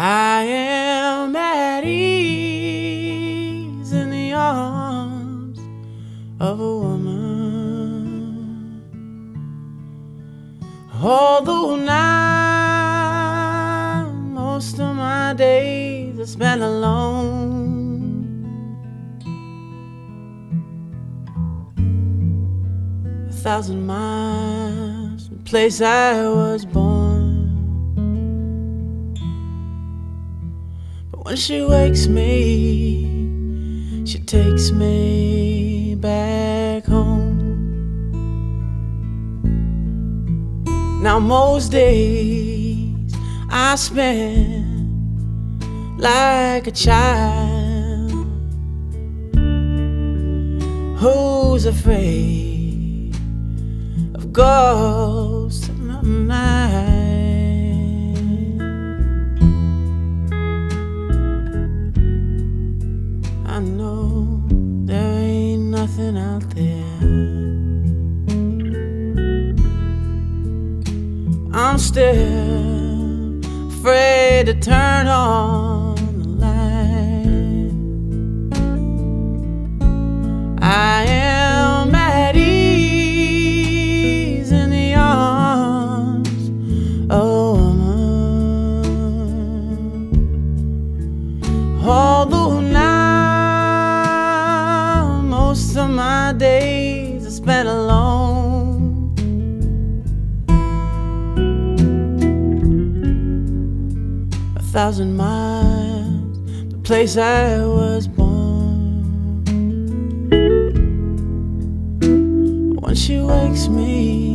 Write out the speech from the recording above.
I am at ease in the arms of a woman. Although now most of my days are spent alone. A thousand miles from the place I was born. When she wakes me, she takes me back home. Now, most days I spend like a child who's afraid of ghosts I know there ain't nothing out there. I'm still afraid to turn on alone. A thousand miles, the place I was born. When she wakes me,